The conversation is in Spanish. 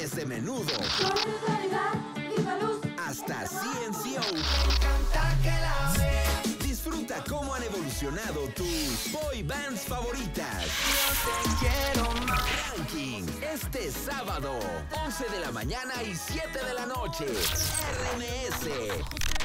Desde menudo hasta CNCO. Disfruta cómo han evolucionado tus boy bands favoritas. Ranking este sábado, 11 de la mañana y 7 de la noche. RMS.